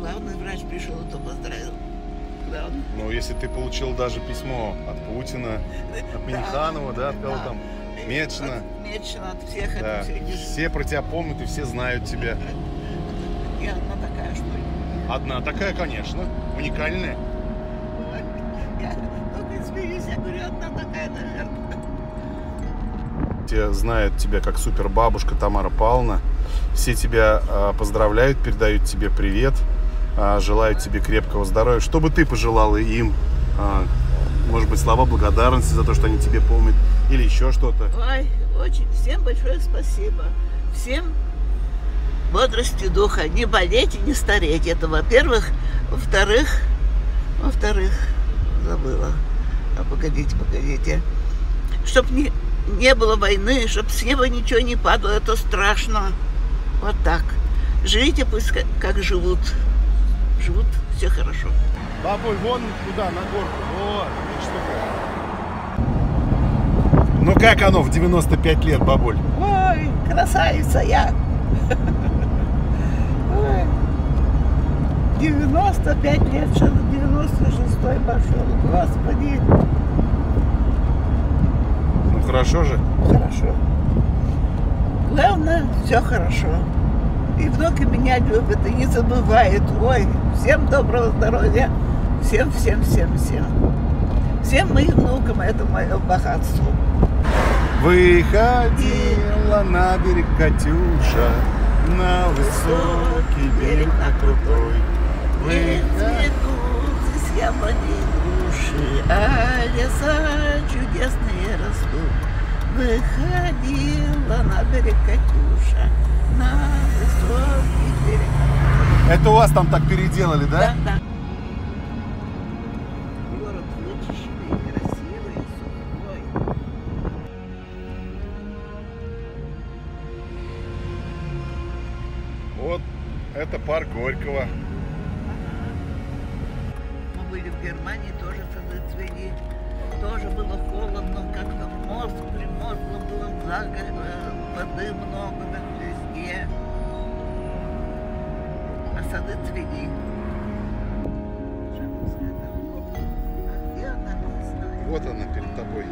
главный врач пришел, то поздравил. Главный. Ну, если ты получил даже письмо от Путина, от Миниханова, да, от кого да. там, И Мечина. от Мечина, от всех Да. все. Все про тебя помнят и все знают тебя. И одна такая, что ли. Одна такая, конечно, уникальная. Я только смеюсь, я говорю, одна такая, наверное. Все знают тебя как супербабушка Тамара Павловна. Все тебя а, поздравляют, передают тебе привет, а, желают тебе крепкого здоровья. Что бы ты пожелала им? А, может быть, слова благодарности за то, что они тебе помнят, или еще что-то. Ой, очень. Всем большое спасибо. Всем бодрости духа. Не болеть и не стареть. Это во-первых. Во-вторых, во-вторых, забыла. А погодите, погодите. Чтоб не, не было войны, чтоб с неба ничего не падало, это страшно. Вот так. Живите пусть как живут. Живут все хорошо. Бабуль, вон туда, на горку. Вот, Ну как оно в 95 лет, бабуль? Ой, красавица я. Ой. 95 лет, что 96-й пошел. Господи, Ну хорошо же. хорошо. Главное, все хорошо. Внуки меня любят и не забывают. Ой, всем доброго здоровья. Всем, всем, всем, всем. Всем моим внукам это мое богатство. Выходила на берег Катюша, на высокий берег, на крутой. Выходила. Цветут из яблони груши, а леса чудесные растут. Выходила на берег Катюша, на высокий берег. Это у вас там так переделали, да? да. Город вычищенный, красивый, сухой. Вот это парк Горького. Мы были в Германии, тоже сады цвели. Тоже было холодно, как-то мозг приморзло было, э, воды много везде сади твої. Вот она перед тобой.